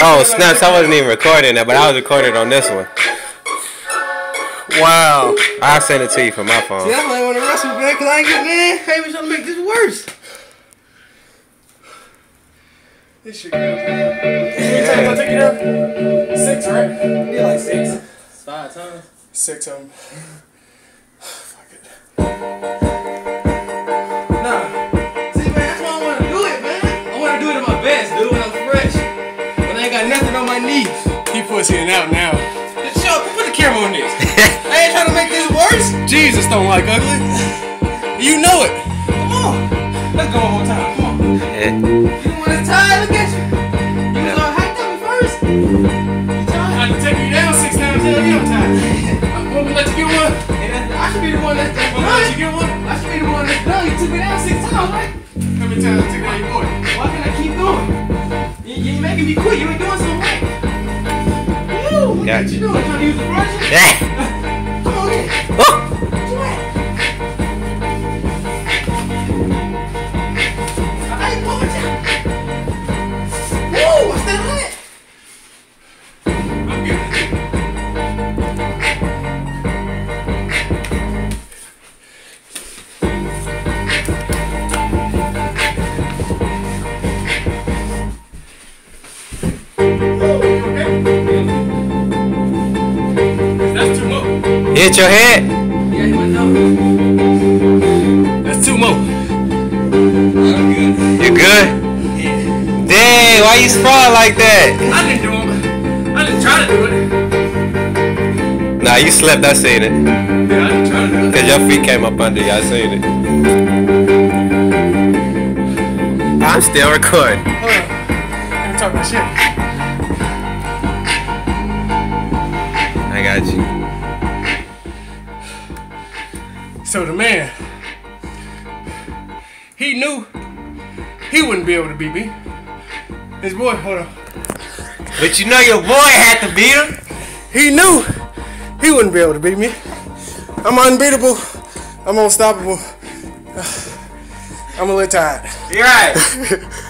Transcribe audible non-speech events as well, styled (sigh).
Oh snaps! I wasn't even recording that, but I was recording on this one. Wow. I'll send it to you from my phone. See, that's why I want to wrestle, man, because I ain't get, man, I ain't trying to make this worse. This shit good. Yeah. I'll take it down. Six, right? Yeah, like six. It's five times. Six of them. Knees. He pussying out now. Show, put the camera on this. (laughs) I ain't trying to make this worse. Jesus don't like ugly. You know it. Come on. Let's go one more time. Come on. Yeah. You want to tie? Look at you. You was all hyped up first. I tired? had to take you down six times. Hell yeah, I'm tired. Want me to let you get one? And that's- I should be the one that's that's Want let you get one? I should be the one that's done. You took me down six times, right? How many times I took down your boy? Why can't I keep going? You, you ain't making me quit. You ain't doing something right. Hit your head. Yeah. That's two more. I'm good. You good? Dang, why you sprawl like that? I didn't do it. I didn't try to do it. Nah, you slept. I seen it. Yeah, I didn't try to do it. Cause your feet came up under you. I seen it. I'm still recording. Hold on. I'm talking shit. I got you. So the man, he knew he wouldn't be able to beat me. His boy, hold on. But you know your boy had to beat him. He knew he wouldn't be able to beat me. I'm unbeatable. I'm unstoppable. (sighs) I'm a little tired. You're right. (laughs)